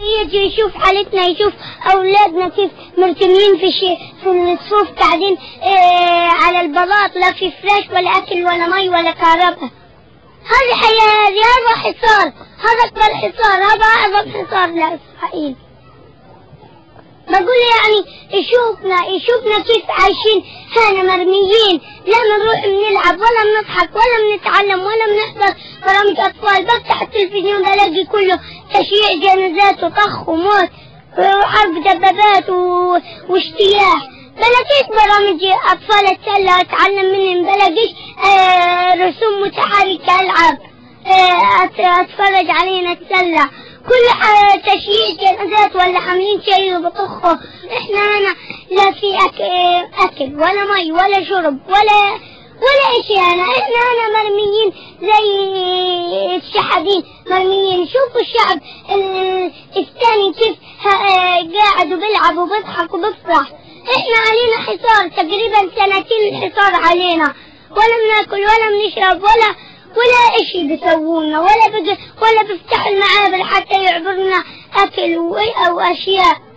يجي يشوف حالتنا يشوف أولادنا كيف مرتمين في شيء في الصفوف قاعدين آه على البلاط لا في فراش ولا أكل ولا مي ولا كهرباء. هذه حياة هذه هذا حصار هذا أكبر حصار هذا أعظم حصار لاسرائيل بقول يعني يشوفنا يشوفنا كيف عايشين هنا مرميين لا بنروح بنلعب ولا بنضحك ولا بنتعلم ولا بنحضر برامج أطفال بفتح التلفزيون بلاقي كله تشييع جنازات وطخ وموت وحرب دبابات و... واجتياح بلاقيش برامج أطفال اتسلى اتعلم منهم. بلاقيش آه رسوم متحركة العب آه أتفرج علينا اتسلى كل تشييع جنازات ولا عاملين شيء وبطخه. إحنا هنا لا في أك- أكل ولا مي ولا شرب ولا ولا إشي أنا. إحنا هنا زي الشحادين مرميين شوفوا الشعب. ال- الثاني كيف؟ ه- قاعد وبيلعب وبيضحك وبيفرح. إحنا علينا حصار. تقريبا سنتين الحصار علينا. ولا بناكل ولا بنشرب ولا ولا إشي بيسوونا. ولا. ولا بيفتحوا المعابر حتى يعبرنا أكل و... أو أشياء.